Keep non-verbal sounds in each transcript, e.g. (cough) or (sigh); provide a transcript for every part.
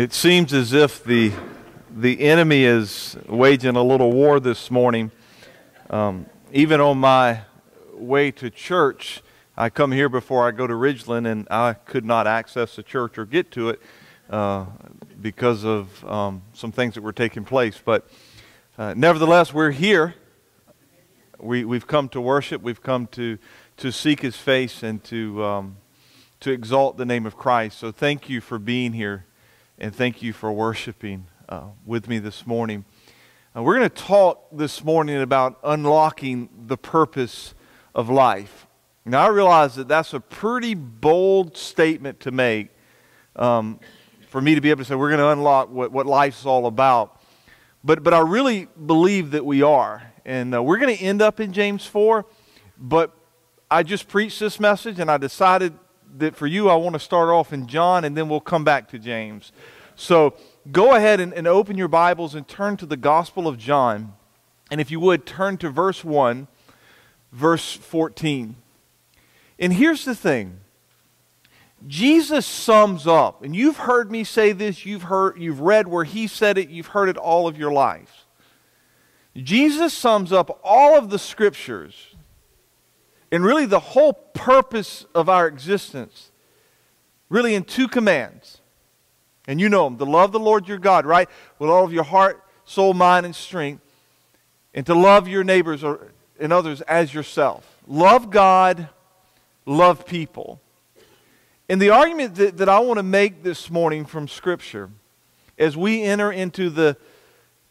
It seems as if the, the enemy is waging a little war this morning. Um, even on my way to church, I come here before I go to Ridgeland, and I could not access the church or get to it uh, because of um, some things that were taking place. But uh, nevertheless, we're here. We, we've come to worship, we've come to, to seek his face, and to, um, to exalt the name of Christ. So thank you for being here and thank you for worshiping uh, with me this morning. Uh, we're going to talk this morning about unlocking the purpose of life. Now, I realize that that's a pretty bold statement to make um, for me to be able to say we're going to unlock what, what life's all about. But, but I really believe that we are. And uh, we're going to end up in James 4, but I just preached this message and I decided that for you, I want to start off in John and then we'll come back to James. So go ahead and, and open your Bibles and turn to the Gospel of John. And if you would, turn to verse 1, verse 14. And here's the thing Jesus sums up, and you've heard me say this, you've, heard, you've read where he said it, you've heard it all of your lives. Jesus sums up all of the scriptures and really the whole purpose of our existence, really in two commands. And you know them to love the Lord your God, right? With all of your heart, soul, mind, and strength, and to love your neighbors or, and others as yourself. Love God, love people. And the argument that, that I want to make this morning from Scripture as we enter into the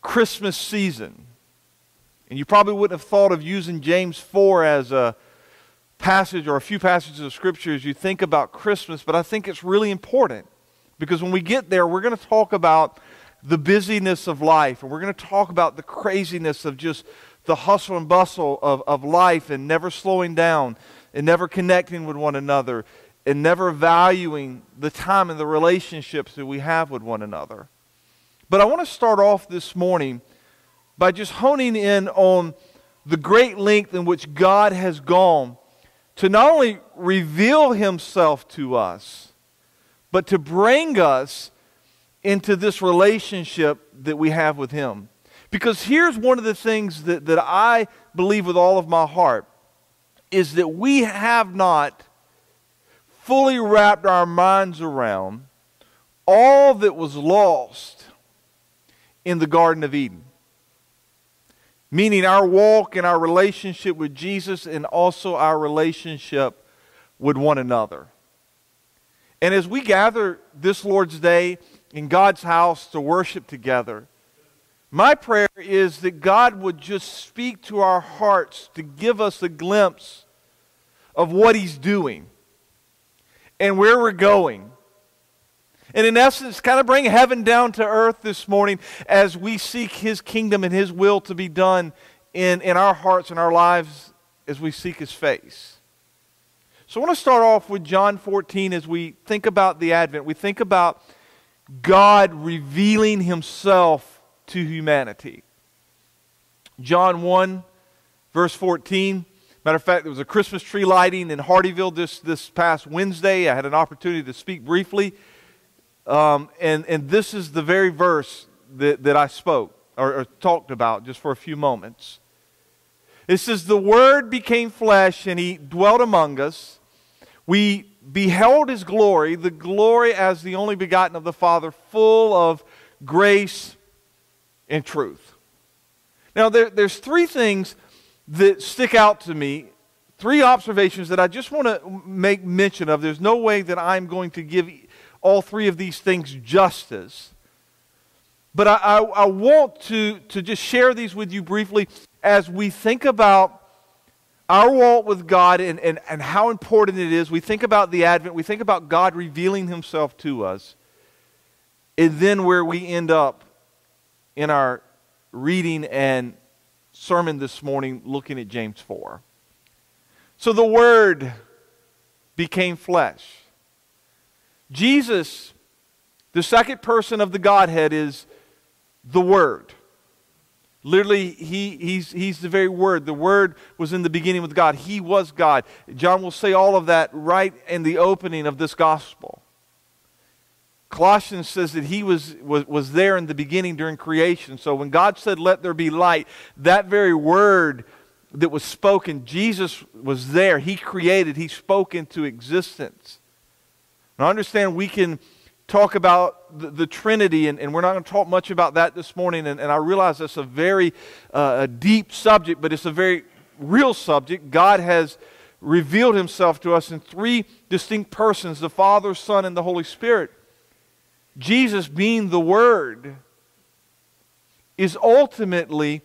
Christmas season, and you probably wouldn't have thought of using James 4 as a passage or a few passages of Scripture as you think about Christmas, but I think it's really important because when we get there, we're going to talk about the busyness of life, and we're going to talk about the craziness of just the hustle and bustle of, of life and never slowing down and never connecting with one another and never valuing the time and the relationships that we have with one another. But I want to start off this morning by just honing in on the great length in which God has gone to not only reveal himself to us, but to bring us into this relationship that we have with him. Because here's one of the things that, that I believe with all of my heart is that we have not fully wrapped our minds around all that was lost in the Garden of Eden meaning our walk and our relationship with Jesus and also our relationship with one another. And as we gather this Lord's Day in God's house to worship together, my prayer is that God would just speak to our hearts to give us a glimpse of what He's doing and where we're going and in essence, kind of bring heaven down to earth this morning as we seek His kingdom and His will to be done in, in our hearts and our lives as we seek His face. So I want to start off with John 14 as we think about the Advent. We think about God revealing Himself to humanity. John 1, verse 14. Matter of fact, there was a Christmas tree lighting in Hardeeville this, this past Wednesday. I had an opportunity to speak briefly um, and, and this is the very verse that, that I spoke or, or talked about just for a few moments. It says, The Word became flesh and He dwelt among us. We beheld His glory, the glory as the only begotten of the Father, full of grace and truth. Now, there, there's three things that stick out to me, three observations that I just want to make mention of. There's no way that I'm going to give all three of these things justice. But I, I, I, want to, to just share these with you briefly as we think about our walk with God and, and, and how important it is. We think about the Advent, we think about God revealing Himself to us, and then where we end up in our reading and sermon this morning looking at James 4. So the Word became flesh. Jesus, the second person of the Godhead, is the Word. Literally, he, he's, he's the very Word. The Word was in the beginning with God. He was God. John will say all of that right in the opening of this gospel. Colossians says that he was, was, was there in the beginning during creation. So when God said, Let there be light, that very word that was spoken, Jesus was there. He created, he spoke into existence. Now understand we can talk about the, the Trinity, and, and, we're not going to talk much about that this morning. And, and I realize that's a very uh, a deep subject, but it's a very real subject. God has revealed himself to us in three distinct persons the Father, Son, and the Holy Spirit. Jesus, being the Word, is ultimately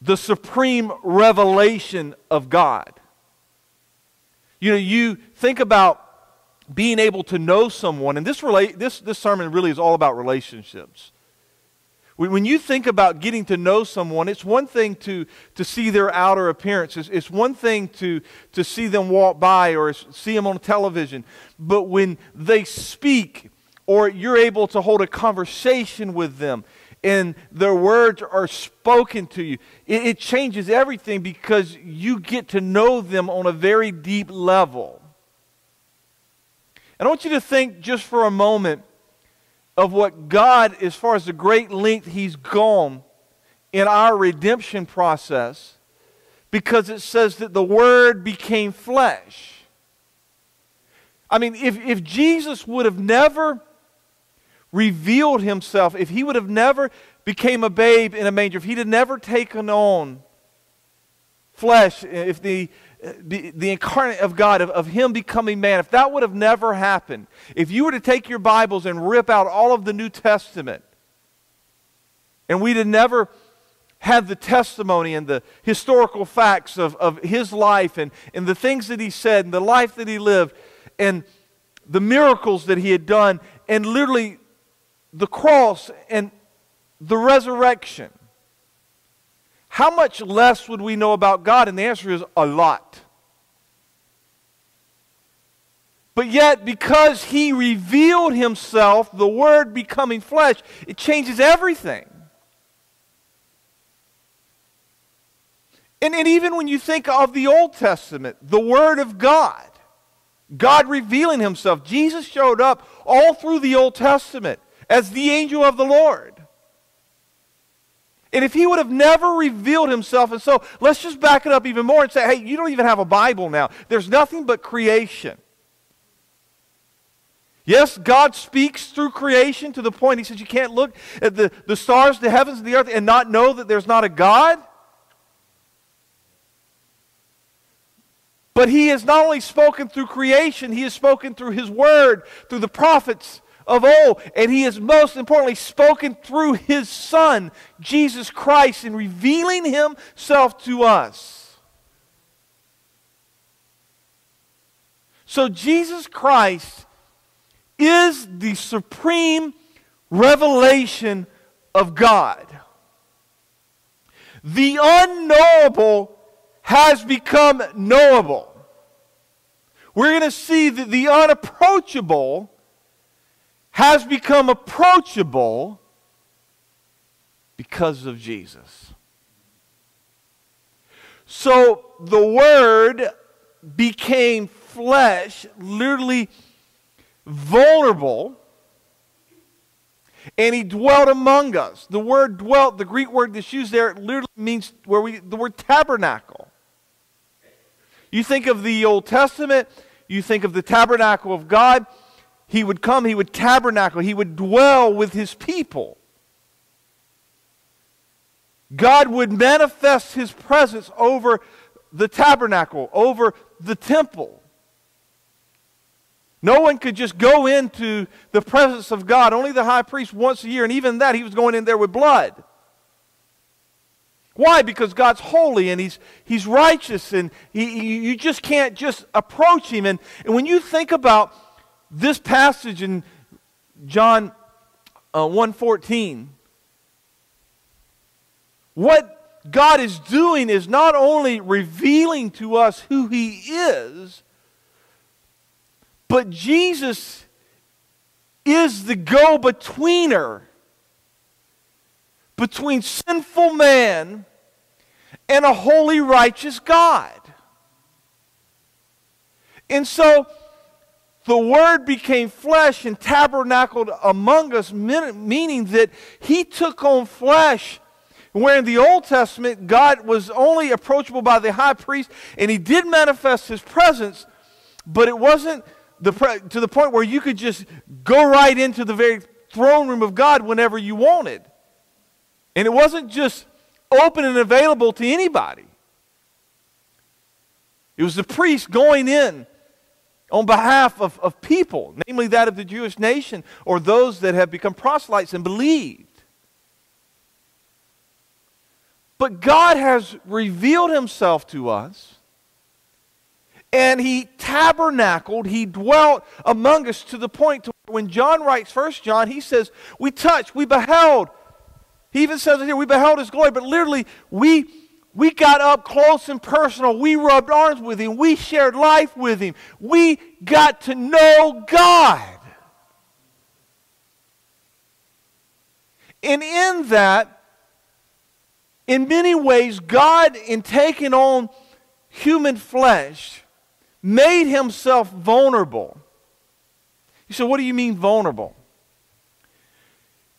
the supreme revelation of God. You know, you think about being able to know someone, and this, relate, this, this sermon really is all about relationships. When you think about getting to know someone, it's one thing to, to see their outer appearance. It's, it's one thing to, to see them walk by or see them on television. But when they speak, or you're able to hold a conversation with them and their words are spoken to you. It, it, changes everything because you get to know them on a very deep level. And I want you to think just for a moment of what God, as far as the great length He's gone in our redemption process, because it says that the Word became flesh. I mean, if, if Jesus would have never revealed himself, if he would have never became a babe in a manger, if he'd have never taken on flesh, if the, the, incarnate of God, of, of him becoming man, if that would have never happened, if you were to take your Bibles and rip out all of the New Testament, and we'd have never had the testimony and the historical facts of, of his life and, and the things that he said and the life that he lived and the miracles that he had done and literally the cross and the resurrection, how much less would we know about God? And the answer is a lot. But yet, because he revealed himself, the Word becoming flesh, it changes everything. And, and even when you think of the Old Testament, the Word of God, God revealing himself, Jesus showed up all through the Old Testament as the angel of the Lord. And if he would have never revealed himself, and so let's just back it up even more and say, hey, you don't even have a Bible now. There's nothing but creation. Yes, God speaks through creation to the point he says you can't look at the, the stars, the heavens, and the earth and not know that there's not a God. But he has not only spoken through creation, he has spoken through his word, through the prophets, of old. And he has most importantly spoken through his Son, Jesus Christ, in revealing himself to us. So Jesus Christ is the supreme revelation of God. The unknowable has become knowable. We're going to see that the unapproachable has become approachable because of Jesus. So the Word became flesh, literally vulnerable, and He dwelt among us. The word dwelt, the Greek word that's used there, literally means where we the word tabernacle. You think of the Old Testament, you think of the tabernacle of God he would come, he would tabernacle, he would dwell with his people. God would manifest his presence over the tabernacle, over the temple. No one could just go into the presence of God, only the high priest once a year, and even that, he was going in there with blood. Why? Because God's holy and He's, he's righteous, and he, you just can't just approach Him. And, and when you think about this passage in John uh, 1:14 what God is doing is not only revealing to us who he is but Jesus is the go-betweener between sinful man and a holy righteous God. And so the Word became flesh and tabernacled among us, meaning that He took on flesh. Where in the Old Testament, God was only approachable by the high priest, and He did manifest His presence, but it wasn't the to the point where you could just go right into the very throne room of God whenever you wanted. And it wasn't just open and available to anybody. It was the priest going in on behalf of, of people, namely that of the Jewish nation or those that have become proselytes and believed. But God has revealed himself to us, and he tabernacled, he dwelt among us to the point to when John writes First John, he says, We touched, we beheld. He even says it here, we beheld his glory, but literally, we we got up close and personal. We rubbed arms with him. We shared life with him. We got to know God. And in that, in many ways, God, in taking on human flesh, made himself vulnerable. You say, what do you mean vulnerable?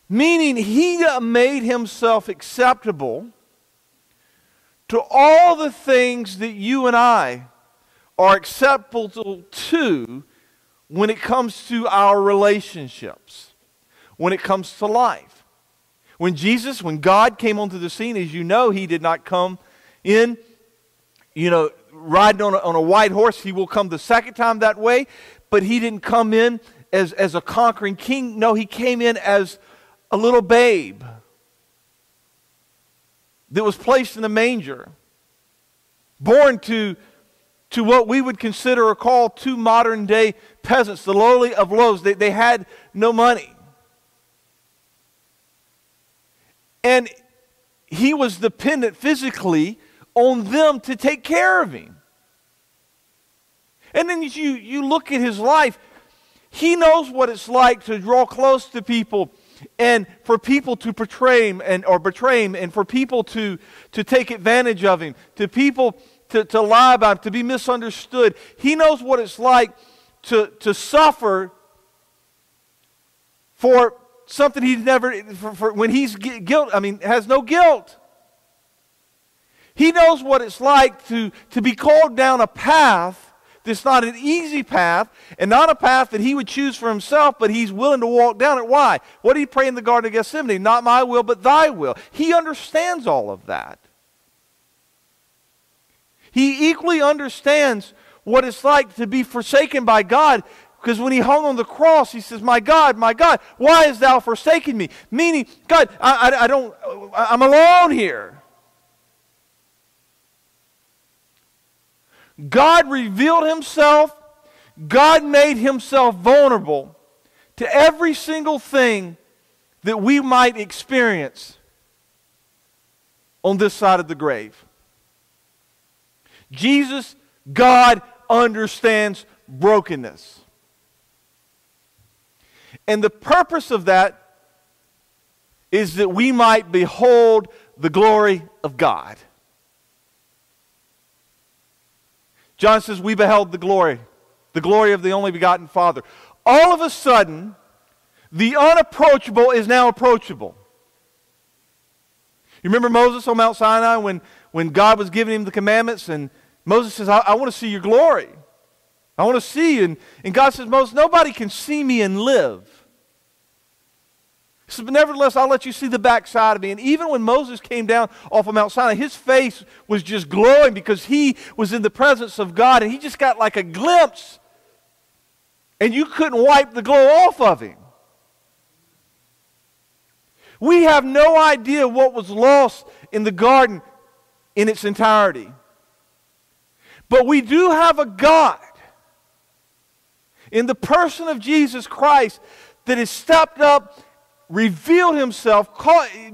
Meaning, he made himself acceptable to all the things that you and I are acceptable to when it comes to our relationships, when it comes to life. When Jesus, when God came onto the scene, as you know, he did not come in, you know, riding on a, on a white horse. He will come the second time that way, but he didn't come in as, as a conquering king. No, he came in as a little babe that was placed in the manger, born to, to what we would consider or call two modern day peasants, the lowly of lows. They, they had no money. And he was dependent physically on them to take care of him. And then you, you look at his life, he knows what it's like to draw close to people and for people to portray him and, or betray him and for people to, to take advantage of him, to people to, to lie about him, to be misunderstood. He knows what it's like to, to suffer for something he's never, for, for when he's guilt, I mean, has no guilt. He knows what it's like to, to be called down a path it's not an easy path and not a path that he would choose for himself, but he's willing to walk down it. Why? What did he pray in the Garden of Gethsemane? Not my will, but thy will. He understands all of that. He equally understands what it's like to be forsaken by God because when he hung on the cross, he says, My God, my God, why hast thou forsaken me? Meaning, God, I, I, I don't, I'm alone here. God revealed himself, God made himself vulnerable to every single thing that we might experience on this side of the grave. Jesus, God, understands brokenness. And the purpose of that is that we might behold the glory of God. John says, We beheld the glory, the glory of the only begotten Father. All of a sudden, the unapproachable is now approachable. You remember Moses on Mount Sinai when, when God was giving him the commandments, and Moses says, I, I want to see your glory. I want to see you. And, and God says, Moses, nobody can see me and live. But nevertheless, I'll let you see the backside of me. And even when Moses came down off of Mount Sinai, his face was just glowing because he was in the presence of God and he just got like a glimpse. And you couldn't wipe the glow off of him. We have no idea what was lost in the garden in its entirety. But we do have a God in the person of Jesus Christ that has stepped up revealed himself,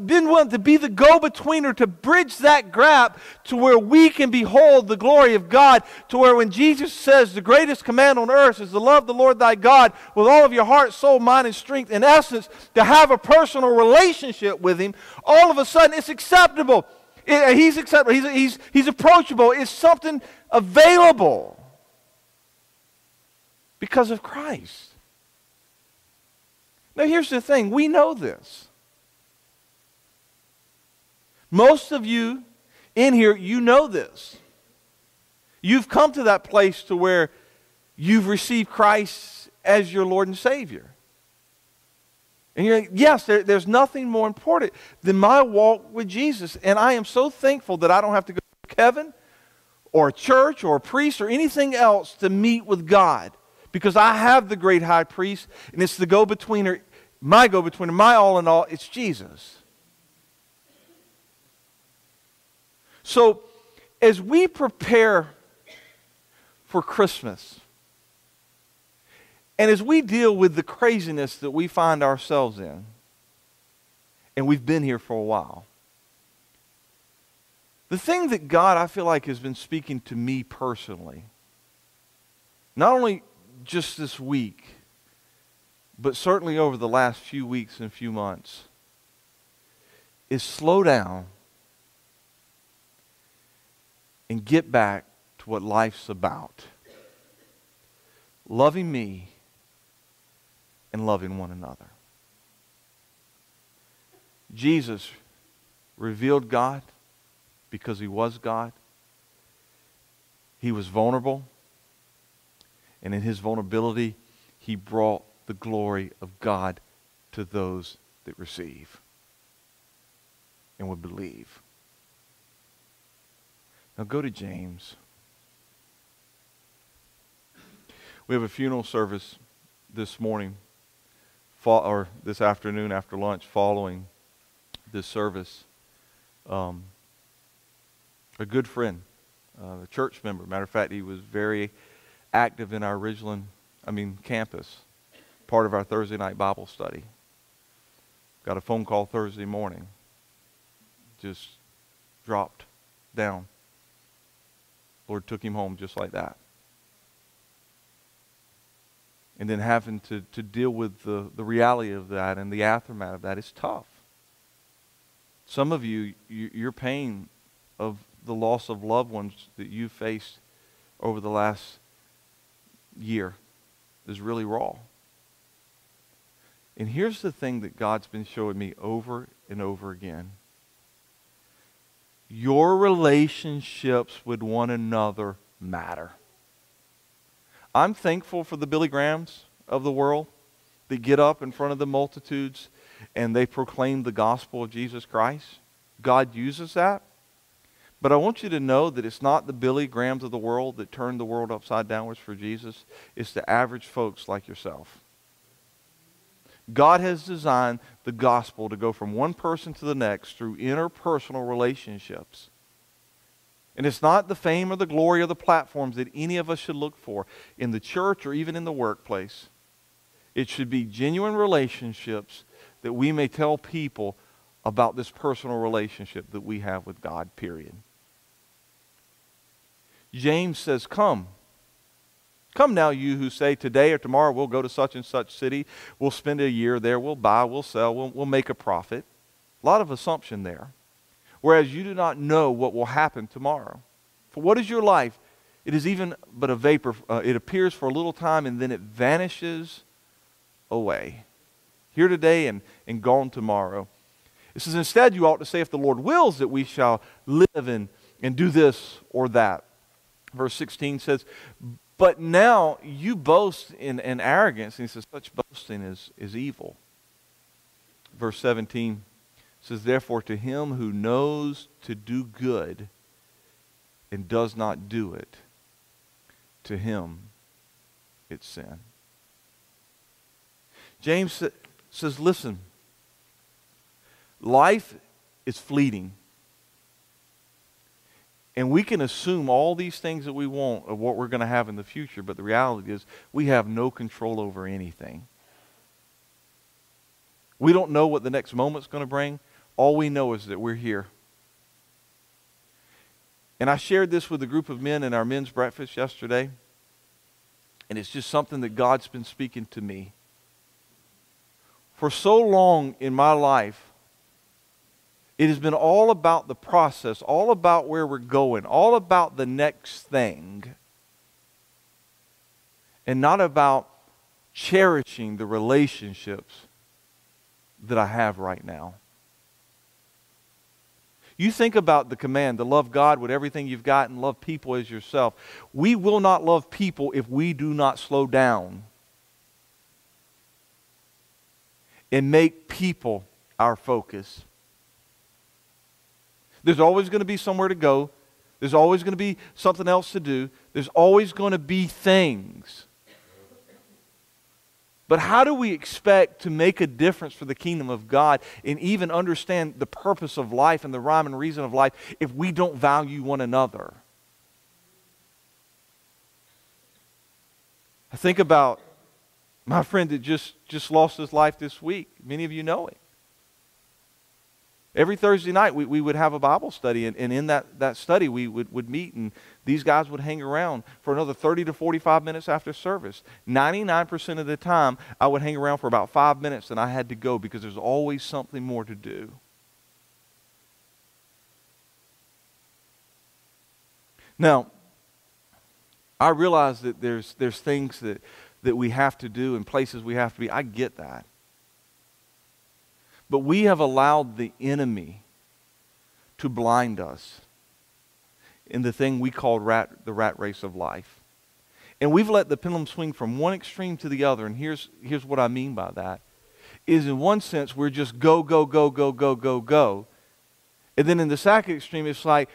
been willing to be the go betweener to bridge that gap to where we can behold the glory of God. To where when Jesus says the greatest command on earth is to love the Lord thy God with all of your heart, soul, mind, and strength, in essence, to have a personal relationship with him, all of a sudden it's acceptable. It, uh, he's acceptable. He's, he's, he's approachable. It's something available. Because of Christ. Now, here's the thing we know this. Most of you in here, you know this. You've come to that place to where you've received Christ as your Lord and Savior. And you're like, yes, there, there's nothing more important than my walk with Jesus. And I am so thankful that I don't have to go to Kevin or a church or a priest or anything else to meet with God because I have the great high priest and it's the go betweener, my go between, my all in all, it's Jesus. So as we prepare for Christmas, and as we deal with the craziness that we find ourselves in, and we've been here for a while, the thing that God, I feel like, has been speaking to me personally, not only just this week, but certainly over the last few weeks and few months, is slow down and get back to what life's about loving me and loving one another. Jesus revealed God because he was God. He was vulnerable. And in his vulnerability, he brought the glory of God to those that receive and would believe. Now go to James. We have a funeral service this morning or this afternoon after lunch following this service, um, a good friend, uh, a church member. Matter of fact, he was very active in our Ridgeland, I mean, campus, part of our Thursday night Bible study. Got a phone call Thursday morning. Just dropped down. Lord took him home just like that and then having to, to deal with the, the reality of that and the aftermath of that is tough. Some of you, you, your pain of the loss of loved ones that you faced over the last year is really raw. And here's the thing that God's been showing me over and over again your relationships with one another matter. I'm thankful for the Billy Grahams of the world that get up in front of the multitudes and they proclaim the gospel of Jesus Christ. God uses that. But I want you to know that it's not the Billy Grahams of the world that turned the world upside downwards for Jesus. It's the average folks like yourself. God has designed the gospel to go from one person to the next through interpersonal relationships. And it's not the fame or the glory or the platforms that any of us should look for in the church or even in the workplace. It should be genuine relationships that we may tell people about this personal relationship that we have with God, period. James says, Come. Come now, you who say, Today or tomorrow we'll go to such and such city, we'll spend a year there, we'll buy, we'll sell, we'll, we'll make a profit. A lot of assumption there whereas you do not know what will happen tomorrow. For what is your life? It is even but a vapor. Uh, it appears for a little time and then it vanishes away. Here today and, and gone tomorrow. It says, instead, you ought to say, if the Lord wills, that we shall live and, and do this or that. Verse 16 says, but now you boast in, in arrogance. And he says, such boasting is, is evil. Verse 17 says, Therefore, to him who knows to do good and does not do it, to him it's sin. James says, Listen, life is fleeting. And we can assume all these things that we want of what we're going to have in the future, but the reality is we have no control over anything. We don't know what the next moment's going to bring. All we know is that we're here. And I shared this with a group of men in our men's breakfast yesterday. And it's just something that God's been speaking to me. For so long in my life, it has been all about the process, all about where we're going, all about the next thing. and not about cherishing the relationships that I have right now. You think about the command to love God with everything you've got and love people as yourself. We will not love people if we do not slow down and make people our focus. There's always going to be somewhere to go. There's always going to be something else to do. There's always going to be things. But how do we expect to make a difference for the kingdom of God and even understand the purpose of life and the rhyme and reason of life if we don't value one another? I think about my friend that just, just lost his life this week. Many of you know it. Every Thursday night, we, we would have a Bible study, and, and in that, that study, we would, would meet, and these guys would hang around for another 30 to 45 minutes after service. 99% of the time, I would hang around for about five minutes, and I had to go because there's always something more to do. Now, I realize that there's, there's things that, that we have to do and places we have to be. I get that. But we have allowed the enemy to blind us in the thing we call rat, the rat race of life. And we've let the pendulum swing from one extreme to the other. And here's, here's what I mean by that. Is in one sense, we're just go, go, go, go, go, go, go. And then in the second extreme, it's like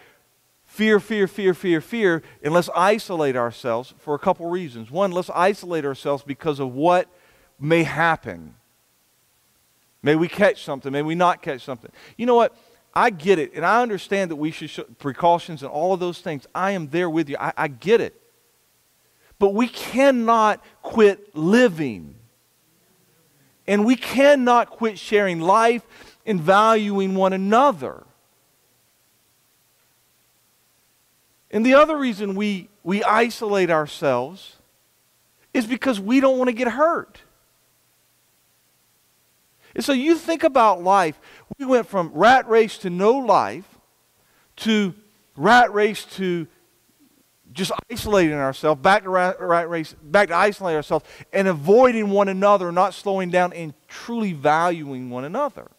fear, fear, fear, fear, fear. And let's isolate ourselves for a couple reasons. One, let's isolate ourselves because of what may happen. May we catch something. May we not catch something. You know what? I get it, and I understand that we should show precautions and all of those things. I am there with you. I, I get it. But we cannot quit living. And we cannot quit sharing life and valuing one another. And the other reason we, we isolate ourselves is because we don't want to get hurt. And so you think about life. We went from rat race to no life to rat race to just isolating ourselves, back to rat, rat race, back to isolating ourselves and avoiding one another, not slowing down and truly valuing one another.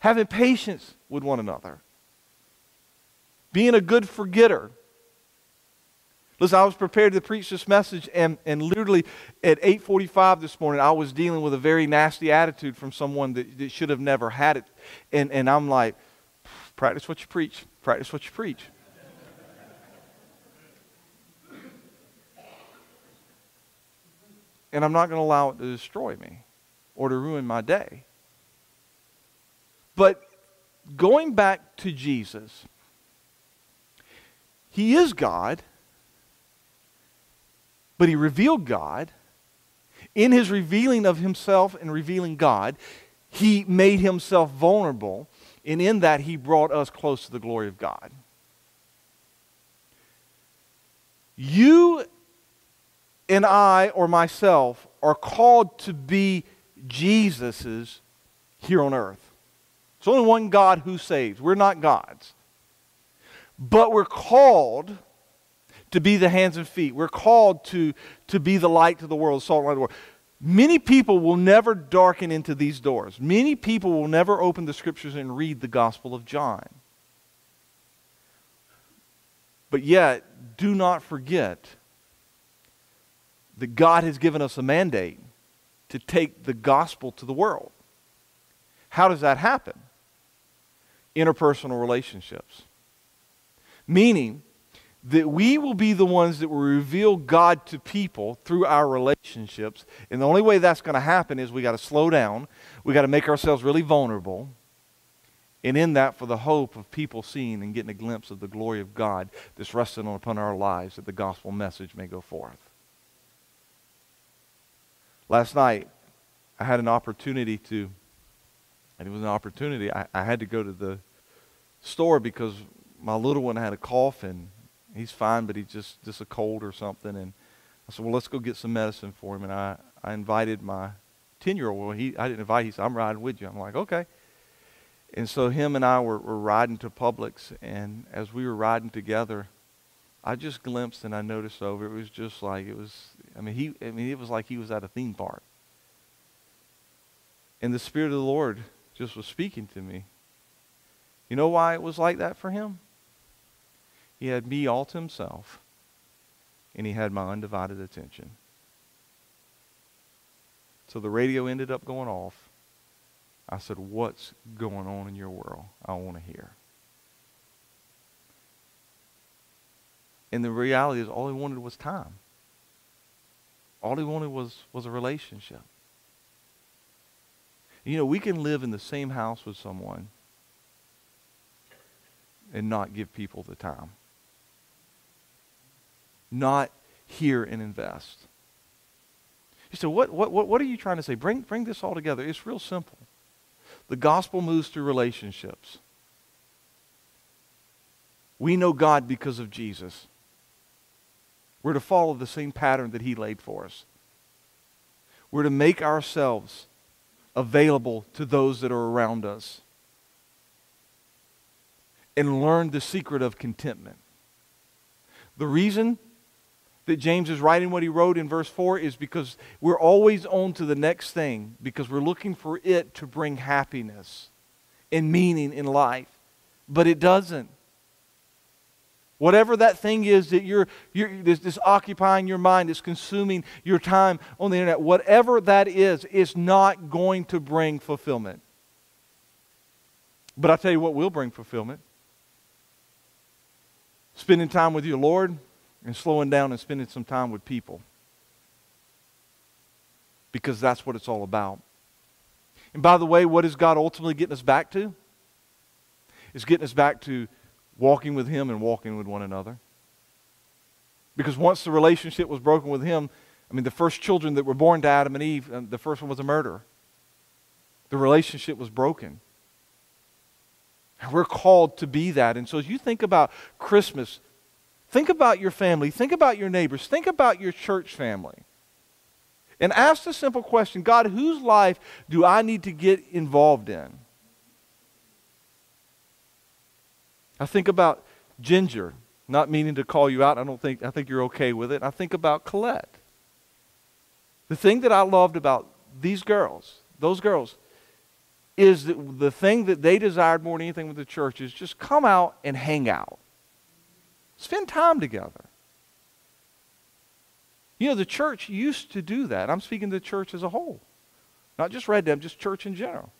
Having patience with one another. Being a good forgetter. Listen, I was prepared to preach this message, and, and literally at 8.45 this morning, I was dealing with a very nasty attitude from someone that, that should have never had it. And, and I'm like, practice what you preach. Practice what you preach. and I'm not going to allow it to destroy me or to ruin my day. But going back to Jesus, He is God but he revealed God. In his revealing of himself and revealing God, he made himself vulnerable, and in that he brought us close to the glory of God. You and I, or myself, are called to be Jesus's here on earth. It's only one God who saves. We're not gods. But we're called to be the hands and feet. We're called to, to be the light to the world, the salt light of the world. Many people will never darken into these doors. Many people will never open the scriptures and read the Gospel of John. But yet, do not forget that God has given us a mandate to take the gospel to the world. How does that happen? Interpersonal relationships. Meaning, that we will be the ones that will reveal God to people through our relationships. And the only way that's going to happen is we got to slow down. We got to make ourselves really vulnerable. And in that, for the hope of people seeing and getting a glimpse of the glory of God that's resting upon our lives, that the gospel message may go forth. Last night, I had an opportunity to, and it was an opportunity, I, I had to go to the store because my little one had a cough and he's fine, but he's just, just a cold or something. And I said, well, let's go get some medicine for him. And I, I invited my 10-year-old. Well, he, I didn't invite He said, I'm riding with you. I'm like, okay. And so him and I were, were riding to Publix. And as we were riding together, I just glimpsed and I noticed over. It was just like it was. I mean, he. I mean, it was like he was at a theme park. And the Spirit of the Lord just was speaking to me. You know why it was like that for him? He had me all to himself, and he had my undivided attention. So the radio ended up going off. I said, What's going on in your world? I want to hear. And the reality is, all he wanted was time. All he wanted was, was a relationship. You know, we can live in the same house with someone and not give people the time, not hear and invest. You say, what, what, what are you trying to say? Bring, bring this all together. It's real simple. The gospel moves through relationships. We know God because of Jesus. We're to follow the same pattern that he laid for us. We're to make ourselves available to those that are around us and learn the secret of contentment. The reason that James is writing what he wrote in verse 4 is because we're always on to the next thing because we're looking for it to bring happiness and meaning in life. But it doesn't. Whatever that thing is that you're, you're this, occupying your mind, is consuming your time on the internet, whatever that is, is not going to bring fulfillment. But I'll tell you what will bring fulfillment spending time with your Lord and slowing down and spending some time with people. Because that's what it's all about. And by the way, what is God ultimately getting us back to? It's getting us back to walking with Him and walking with one another. Because once the relationship was broken with Him, I mean, the first children that were born to Adam and Eve, uh, the first one was a murderer. The relationship was broken. And we're called to be that. And so as you think about Christmas, think about your family, think about your neighbors, think about your church family. And ask the simple question God, whose life do I need to get involved in? I think about Ginger, not meaning to call you out. I don't think I think you're okay with it. I think about Colette. The thing that I loved about these girls, those girls, is that the thing that they desired more than anything with the church is just come out and hang out. Spend time together. You know, the church used to do that. I'm speaking to the church as a whole. Not just Red Dam, just church in general.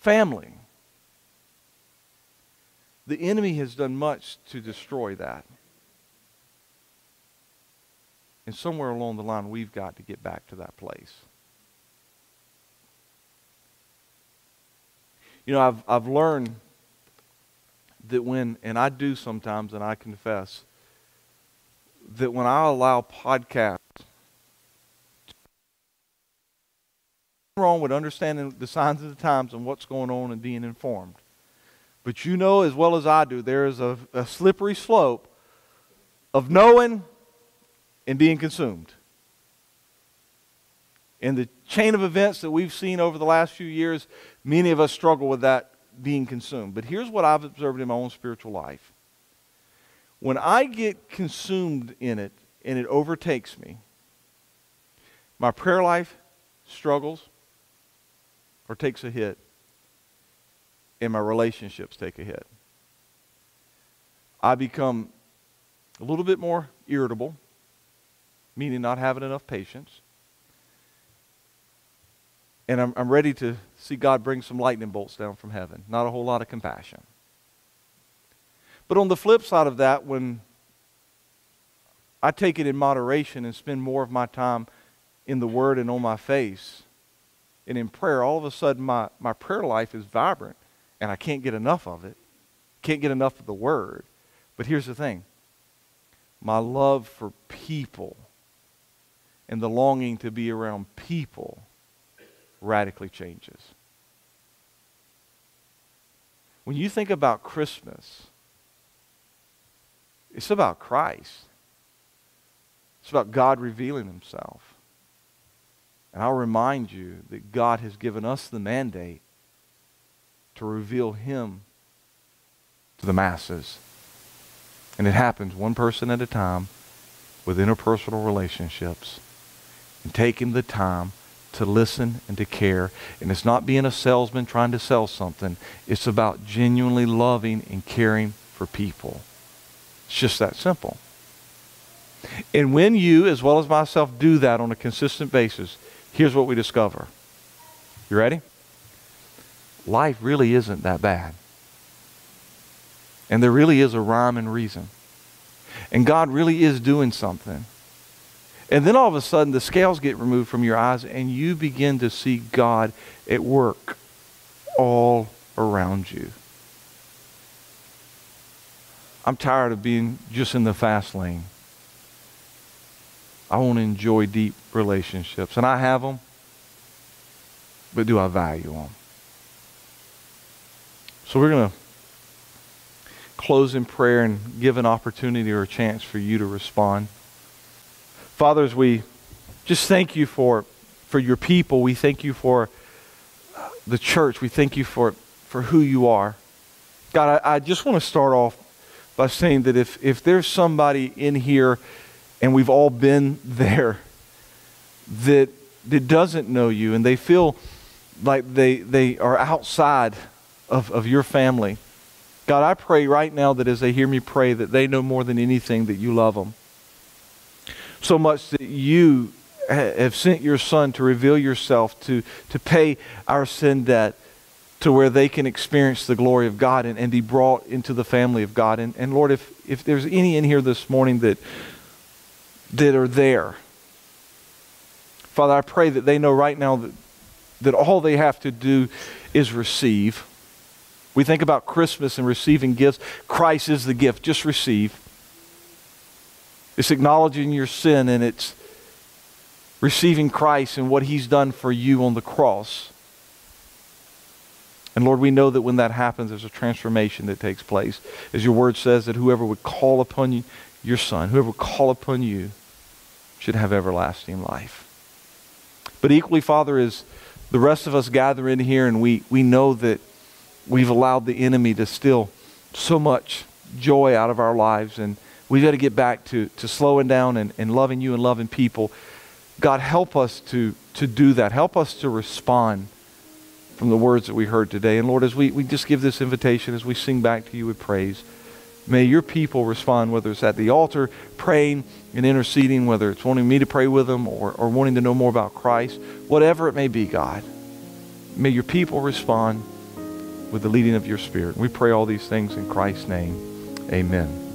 Family. The enemy has done much to destroy that. And somewhere along the line, we've got to get back to that place. You know, I've, I've learned that when, and I do sometimes, and I confess, that when I allow podcasts, wrong with understanding the signs of the times and what's going on and being informed. But you know as well as I do, there is a, a slippery slope of knowing and being consumed. In the chain of events that we've seen over the last few years, many of us struggle with that being consumed. But here's what I've observed in my own spiritual life. When I get consumed in it and it overtakes me, my prayer life struggles or takes a hit and my relationships take a hit. I become a little bit more irritable, meaning not having enough patience. And I'm, I'm ready to see God bring some lightning bolts down from heaven. Not a whole lot of compassion. But on the flip side of that, when I take it in moderation and spend more of my time in the Word and on my face and in prayer, all of a sudden my, my prayer life is vibrant and I can't get enough of it. Can't get enough of the Word. But here's the thing my love for people and the longing to be around people radically changes. When you think about Christmas, it's about Christ. It's about God revealing himself. And I'll remind you that God has given us the mandate to reveal him to the masses. And it happens one person at a time with interpersonal relationships and taking the time to listen and to care. And it's not being a salesman trying to sell something. It's about genuinely loving and caring for people. It's just that simple. And when you, as well as myself, do that on a consistent basis, here's what we discover. You ready? Life really isn't that bad. And there really is a rhyme and reason. And God really is doing something. And then all of a sudden, the scales get removed from your eyes, and you begin to see God at work all around you. I'm tired of being just in the fast lane. I want to enjoy deep relationships. And I have them, but do I value them? So we're going to close in prayer and give an opportunity or a chance for you to respond. Fathers, we just thank you for, for your people. We thank you for uh, the church. We thank you for, for who you are. God, I, I just want to start off by saying that if, if there's somebody in here, and we've all been (laughs) there, that, that doesn't know you and they feel like they, they are outside of, of your family, God, I pray right now that as they hear me pray, that they know more than anything that you love them so much that you have sent your son to reveal yourself, to, to pay our sin debt, to where they can experience the glory of God and, and be brought into the family of God. And, and Lord, if, if there's any in here this morning that, that are there, Father, I pray that they know right now that, that all they have to do is receive. We think about Christmas and receiving gifts. Christ is the gift. Just receive. It's acknowledging your sin and it's receiving Christ and what he's done for you on the cross. And Lord, we know that when that happens, there's a transformation that takes place. As your word says, that whoever would call upon you, your son, whoever would call upon you, should have everlasting life. But equally, Father, as the rest of us gather in here and we, we know that we've allowed the enemy to steal so much joy out of our lives and We've got to get back to, to slowing down and, and loving you and loving people. God, help us to, to do that. Help us to respond from the words that we heard today. And Lord, as we, we just give this invitation, as we sing back to you with praise, may your people respond, whether it's at the altar, praying and interceding, whether it's wanting me to pray with them or, or wanting to know more about Christ, whatever it may be, God. May your people respond with the leading of your Spirit. We pray all these things in Christ's name. Amen.